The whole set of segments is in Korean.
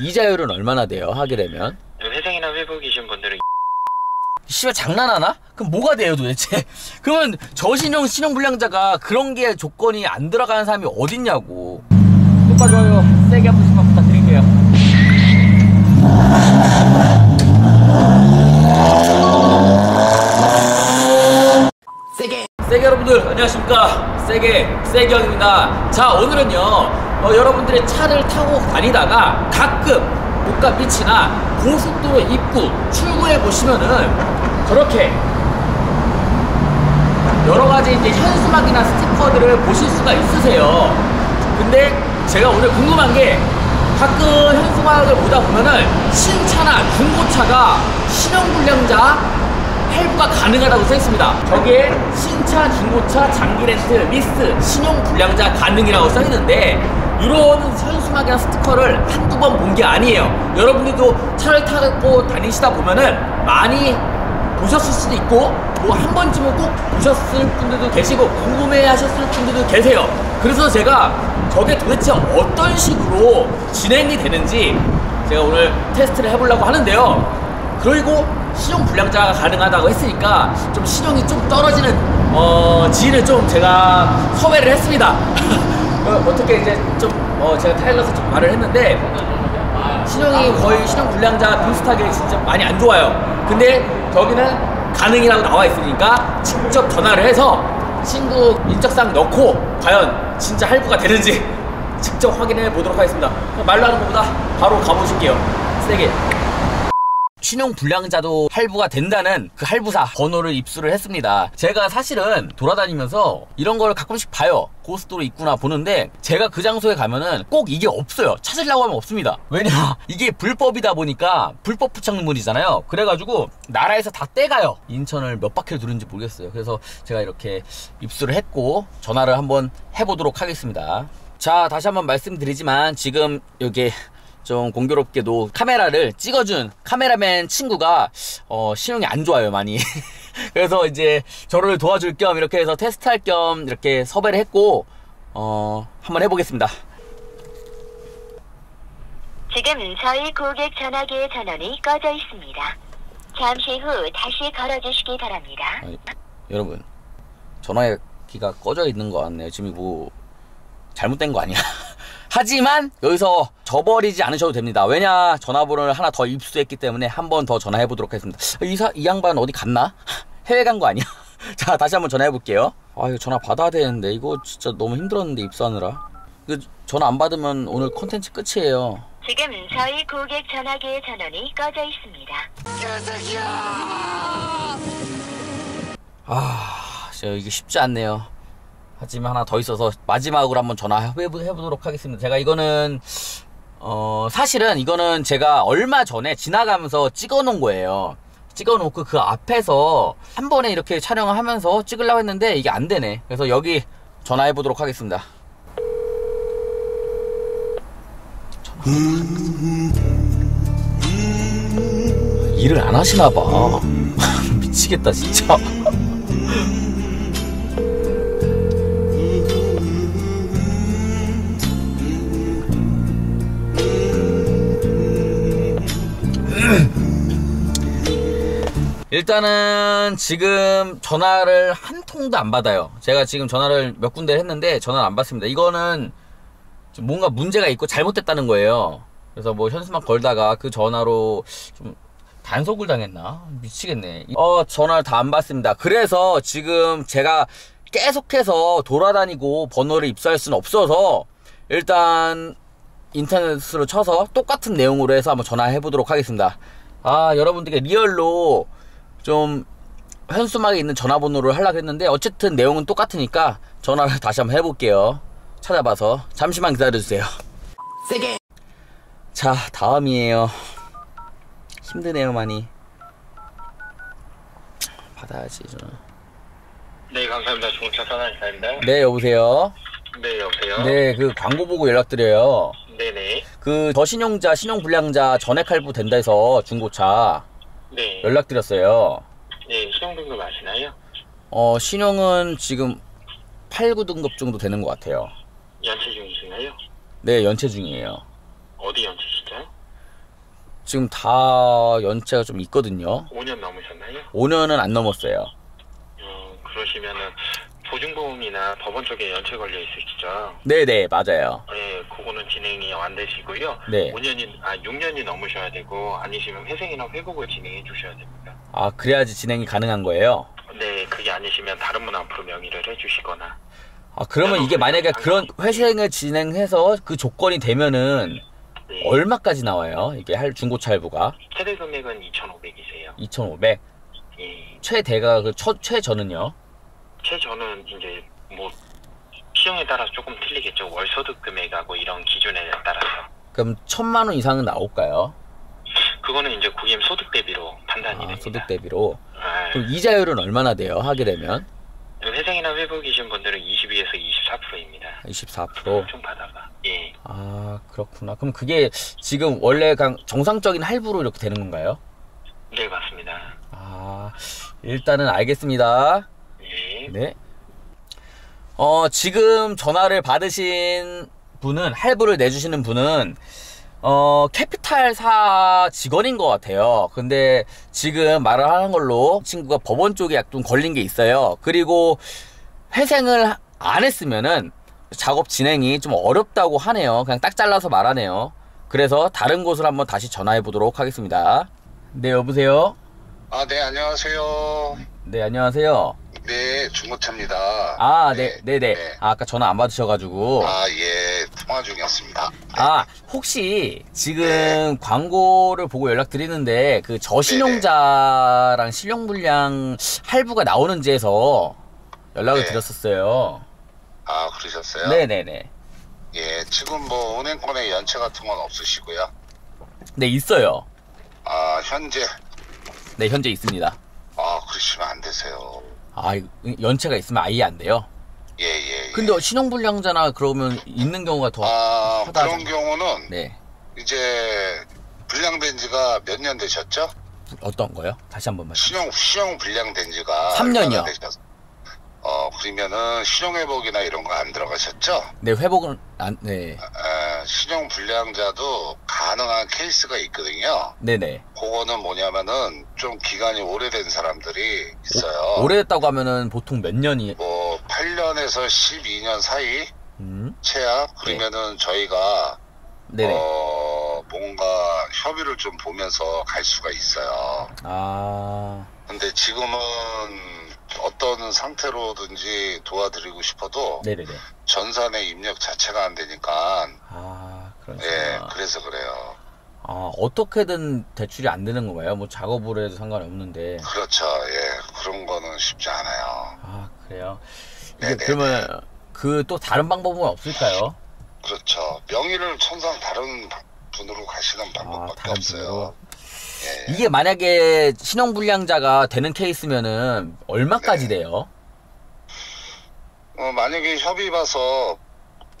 이자율은 얼마나 돼요? 하게 되면? 회생이나 회복이신 분들은 씨발 장난하나? 그럼 뭐가 돼요 도대체? 그러면 저신용 신용불량자가 그런 게 조건이 안 들어가는 사람이 어딨냐고 구독과 좋아요 세게 한 번씩만 부탁드릴게요 세게 세게 여러분들 안녕하십니까 세게 세경입니다 자 오늘은요 어, 여러분들의 차를 타고 다니다가 가끔 목감빛이나 고속도로 입구 출구에 보시면은 저렇게 여러 가지 이제 현수막이나 스티커들을 보실 수가 있으세요. 근데 제가 오늘 궁금한 게 가끔 현수막을 보다 보면은 신차나 중고차가 신용불량자 할부가 가능하다고 써 있습니다. 저기에 신차, 중고차, 장기 렌트, 리스, 신용불량자 가능이라고 써 있는데 이런 현수막이나 스티커를 한두 번 본 게 아니에요. 여러분들도 차를 타고 다니시다 보면은 많이 보셨을 수도 있고 뭐 한 번쯤은 꼭 보셨을 분들도 계시고 궁금해 하셨을 분들도 계세요. 그래서 제가 저게 도대체 어떤 식으로 진행이 되는지 제가 오늘 테스트를 해보려고 하는데요. 그리고 신용 불량자가 가능하다고 했으니까 좀 신용이 좀 떨어지는 어, 지인을 좀 제가 섭외를 했습니다 어, 어떻게 이제 좀 어, 제가 타일러서 좀 말을 했는데 신용이 거의 신용 불량자 비슷하게 진짜 많이 안 좋아요. 근데 저기는 가능이라고 나와 있으니까 직접 전화를 해서 친구 인적사항 넣고 과연 진짜 할부가 되는지 직접 확인해 보도록 하겠습니다. 말로 하는 것보다 바로 가보실게요. 세게. 신용 불량자도 할부가 된다는 그 할부사 번호를 입수를 했습니다. 제가 사실은 돌아다니면서 이런 걸 가끔씩 봐요. 고속도로 있구나 보는데 제가 그 장소에 가면은 꼭 이게 없어요. 찾으려고 하면 없습니다. 왜냐? 이게 불법이다 보니까 불법 부착물이잖아요. 그래가지고 나라에서 다 떼가요. 인천을 몇 바퀴를 두는지 모르겠어요. 그래서 제가 이렇게 입수를 했고 전화를 한번 해보도록 하겠습니다. 자 다시 한번 말씀드리지만 지금 여기 좀 공교롭게도 카메라를 찍어준 카메라맨 친구가 어, 신용이 안 좋아요 많이 그래서 이제 저를 도와줄 겸 이렇게 해서 테스트할 겸 이렇게 섭외를 했고 어, 한번 해보겠습니다 지금 저희 고객 전화기의 전원이 꺼져 있습니다. 잠시 후 다시 걸어주시기 바랍니다. 아니, 여러분 전화기가 꺼져 있는 거 같네요 지금 뭐 잘못된 거 아니야 하지만 여기서 저버리지 않으셔도 됩니다. 왜냐 전화번호를 하나 더 입수했기 때문에 한 번 더 전화해 보도록 하겠습니다. 이사 이 양반 어디 갔나? 해외 간 거 아니야? 자 다시 한번 전화해 볼게요. 아 이거 전화 받아야 되는데 이거 진짜 너무 힘들었는데 입수하느라. 이거 전화 안 받으면 오늘 컨텐츠 끝이에요. 지금 저희 고객 전화기의 전원이 꺼져 있습니다. 아 진짜 이게 쉽지 않네요. 하지만 하나 더 있어서 마지막으로 한번 전화해 보도록 하겠습니다. 제가 이거는 어 사실은 이거는 제가 얼마 전에 지나가면서 찍어 놓은 거예요. 찍어 놓고 그 앞에서 한 번에 이렇게 촬영을 하면서 찍으려고 했는데 이게 안 되네. 그래서 여기 전화해 보도록 하겠습니다. 일을 안 하시나 봐. 미치겠다 진짜. 일단은 지금 전화를 한 통도 안 받아요. 제가 지금 전화를 몇 군데 했는데 전화를 안 받습니다. 이거는 좀 뭔가 문제가 있고 잘못됐다는 거예요. 그래서 뭐 현수막 걸다가 그 전화로 좀 단속을 당했나? 미치겠네. 어, 전화를 다 안 받습니다. 그래서 지금 제가 계속해서 돌아다니고 번호를 입수할 수는 없어서 일단 인터넷으로 쳐서 똑같은 내용으로 해서 한번 전화해 보도록 하겠습니다. 아, 여러분들께 리얼로 좀 현수막에 있는 전화번호를 하려고 했는데 어쨌든 내용은 똑같으니까 전화를 다시 한번 해볼게요. 찾아봐서 잠시만 기다려주세요. 세게. 자, 다음이에요. 힘드네요, 많이. 받아야지, 저는. 네 감사합니다. 중차 선환사입니다. 네, 여보세요. 네 여보세요. 네, 그 광고 보고 연락드려요. 네네. 그 저신용자, 신용불량자 전액 할부 된다 해서 중고차 네. 연락드렸어요. 네 신용 등급 아시나요? 어, 신용은 지금 8, 9등급 정도 되는 것 같아요. 연체 중이신가요? 네, 연체 중이에요. 어디 연체시죠? 지금 다 연체가 좀 있거든요. 5년 넘으셨나요? 5년은 안 넘었어요. 어, 그러시면은 보증보험이나 법원 쪽에 연체 걸려 있으시죠? 네네, 맞아요. 예, 그거는 진행이 안 되시고요. 네. 5년이 아 6년이 넘으셔야 되고 아니시면 회생이나 회복을 진행해 주셔야 됩니다. 아, 그래야지 진행이 가능한 거예요? 네, 그게 아니시면 다른 분 앞으로 명의를 해주시거나. 아, 그러면 이게 만약에 그런 회생을 진행해서 그 조건이 되면은 네. 얼마까지 나와요? 이게 할 중고차 할부가? 최대 금액은 2,500이세요. 2,500. 예. 최대가 그 첫, 최저는요? 최저는 이제 뭐 시형에 따라 조금 틀리겠죠. 월소득 금액하고 이런 기준에 따라서. 그럼 천만 원 이상은 나올까요? 그거는 이제 고객님 소득 대비로 판단이 아, 됩니다. 소득 대비로. 아, 그럼 이자율은 얼마나 돼요? 하게 되면? 회생이나 회복이신 분들은 22에서 24%입니다. 24%. 총 받아가. 예. 아, 그렇구나. 그럼 그게 지금 원래 정상적인 할부로 이렇게 되는 건가요? 네, 맞습니다. 아, 일단은 알겠습니다. 예. 네. 어, 지금 전화를 받으신 분은, 할부를 내주시는 분은, 어, 캐피탈사 직원인 것 같아요. 근데 지금 말을 하는 걸로 친구가 법원 쪽에 좀 걸린 게 있어요. 그리고 회생을 안 했으면은 작업 진행이 좀 어렵다고 하네요. 그냥 딱 잘라서 말하네요. 그래서 다른 곳을 한번 다시 전화해 보도록 하겠습니다. 네, 여보세요? 아, 네, 안녕하세요. 네, 안녕하세요. 네, 중고차입니다. 아, 네, 네, 네. 아, 아까 전화 안 받으셔가지고. 아, 예, 통화 중이었습니다. 아, 혹시 지금 광고를 보고 연락드리는데 그 저신용자랑 신용불량 할부가 나오는지 해서 연락을 네. 드렸었어요. 아, 그러셨어요? 네네네. 예, 지금 뭐 은행권에 연체 같은 건 없으시고요. 네, 있어요. 아, 현재 네, 현재 있습니다. 아, 그러시면 안 되세요. 아, 이- 연체가 있으면 아예 안 돼요? 예, 예. 예. 근데 신용불량자나 그러면 있는 경우가 더. 아, 하다 그런 경우는 네. 이제 불량된 지가 몇 년 되셨죠? 어떤 거요? 다시 한 번만. 신용 신용 불량된 지가 삼 년이요. 어, 그러면은 신용 회복이나 이런 거 안 들어가셨죠? 네, 회복은 안, 네. 에, 신용 불량자도 가능한 케이스가 있거든요. 네네. 그거는 뭐냐면은 좀 기간이 오래된 사람들이 있어요. 오래됐다고 하면은 보통 몇 년이, 뭐 8년에서 12년 사이 음? 최악 그러면은 저희가 네네. 어 뭔가 협의를 좀 보면서 갈 수가 있어요. 아, 근데 지금은 어떤 상태로든지 도와드리고 싶어도 네네네. 전산의 입력 자체가 안 되니까 아, 예 그러시구나. 그래서 그래요. 아, 어떻게든 대출이 안 되는 건가요? 뭐 작업으로 해도 상관이 없는데. 그렇죠. 예 그런 거는 쉽지 않아요. 아, 그래요? 이게. 그러면 그 또 다른 방법은 없을까요? 그렇죠. 명의를 천상 다른 분으로 가시는 아, 방법밖에 다른 없어요. 분으로. 예. 이게 만약에 신용불량자가 되는 케이스면은 얼마까지 네. 돼요? 어, 만약에 협의 봐서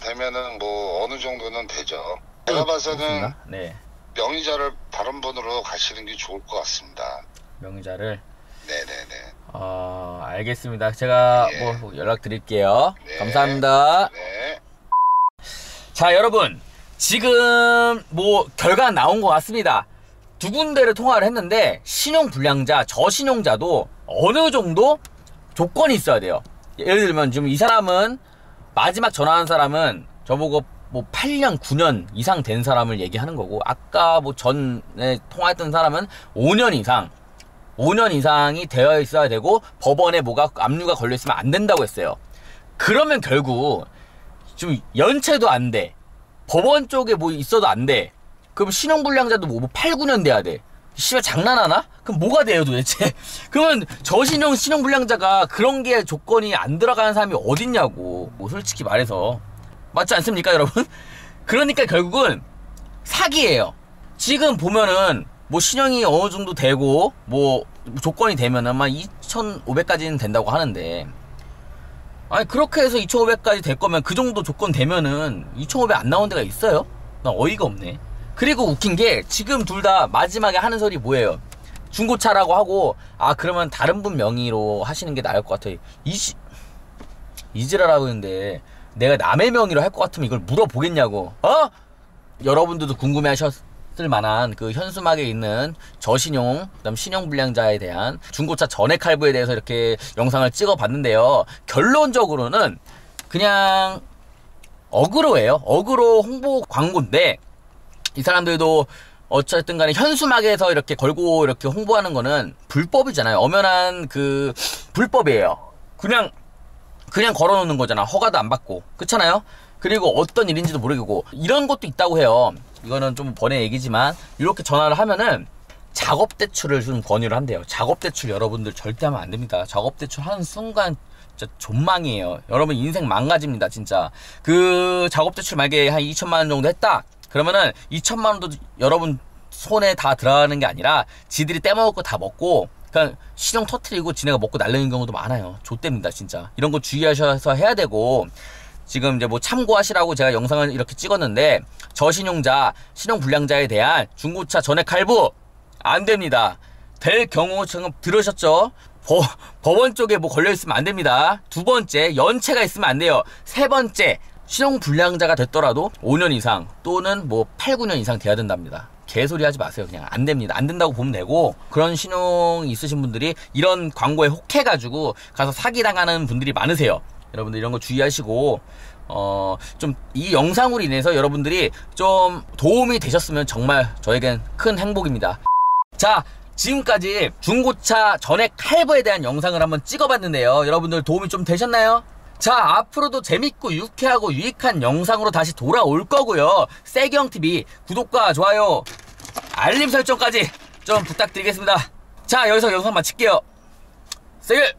되면은 뭐 어느 정도는 되죠. 제가 봐서는 그렇습니다. 네. 명의자를 다른 분으로 가시는 게 좋을 것 같습니다. 명의자를. 네네네. 어, 알겠습니다. 제가 예. 뭐 연락 드릴게요. 네. 감사합니다. 네. 자, 여러분. 지금 뭐 결과 나온 것 같습니다. 두 군데를 통화를 했는데 신용 불량자, 저신용자도 어느 정도 조건이 있어야 돼요. 예를 들면 지금 이 사람은 마지막 전화한 사람은 저보고 뭐 8년, 9년 이상 된 사람을 얘기하는 거고 아까 뭐 전에 통화했던 사람은 5년 이상 5년 이상이 되어 있어야 되고 법원에 뭐가 압류가 걸려 있으면 안 된다고 했어요. 그러면 결국 좀 연체도 안 돼. 법원 쪽에 뭐 있어도 안 돼. 그럼 신용불량자도 뭐 8, 9년 돼야 돼. 씨발 장난하나? 그럼 뭐가 돼요 도대체? 그러면 저신용 신용불량자가 그런 게 조건이 안 들어가는 사람이 어딨냐고. 뭐 솔직히 말해서 맞지 않습니까 여러분? 그러니까 결국은 사기예요. 지금 보면은 뭐 신용이 어느 정도 되고 뭐 조건이 되면은 아마 2,500까지는 된다고 하는데 아니 그렇게 해서 2,500까지 될 거면 그 정도 조건 되면은 2,500 안 나온 데가 있어요? 나 어이가 없네. 그리고 웃긴 게 지금 둘 다 마지막에 하는 소리 뭐예요? 중고차라고 하고 아 그러면 다른 분 명의로 하시는 게 나을 것 같아요. 이시 이지라라고 했는데 내가 남의 명의로 할 것 같으면 이걸 물어보겠냐고. 어? 여러분들도 궁금해하셨 만한 그 현수막에 있는 저신용, 그다음 신용 불량자에 대한 중고차 전액 할부에 대해서 이렇게 영상을 찍어 봤는데요. 결론적으로는 그냥 어그로예요. 어그로 홍보 광고인데 이 사람들도 어쨌든 간에 현수막에서 이렇게 걸고 이렇게 홍보하는 거는 불법이잖아요. 엄연한 그 불법이에요. 그냥 그냥 걸어놓는 거잖아. 허가도 안 받고. 그렇잖아요? 그리고 어떤 일인지도 모르겠고 이런 것도 있다고 해요. 이거는 좀 번의 얘기지만 이렇게 전화를 하면은 작업 대출을 좀 권유를 한대요. 작업 대출 여러분들 절대 하면 안 됩니다. 작업 대출 하는 순간 진짜 존망이에요. 여러분 인생 망가집니다, 진짜. 그 작업 대출 만약에 한 2천만 원 정도 했다. 그러면은 2천만 원도 여러분 손에 다 들어가는 게 아니라 지들이 떼먹을 거다 먹고 그냥 신용 터트리고 지네가 먹고 날리는 경우도 많아요. 좆됩니다, 진짜. 이런 거 주의하셔서 해야 되고 지금 이제 뭐 참고하시라고 제가 영상을 이렇게 찍었는데 저신용자, 신용불량자에 대한 중고차 전액 할부 안 됩니다. 될 경우 지금 들으셨죠? 법, 법원 쪽에 뭐 걸려있으면 안 됩니다. 두 번째, 연체가 있으면 안 돼요. 세 번째, 신용불량자가 됐더라도 5년 이상 또는 뭐 8, 9년 이상 돼야 된답니다. 개소리 하지 마세요. 그냥 안 됩니다. 안 된다고 보면 되고 그런 신용 있으신 분들이 이런 광고에 혹해가지고 가서 사기 당하는 분들이 많으세요. 여러분들 이런 거 주의하시고 어 좀 이 영상으로 인해서 여러분들이 좀 도움이 되셨으면 정말 저에겐 큰 행복입니다. 자 지금까지 중고차 전액 할부에 대한 영상을 한번 찍어봤는데요. 여러분들 도움이 좀 되셨나요? 자 앞으로도 재밌고 유쾌하고 유익한 영상으로 다시 돌아올 거고요. 세경TV 구독과 좋아요 알림 설정까지 좀 부탁드리겠습니다. 자 여기서 영상 마칠게요. 세글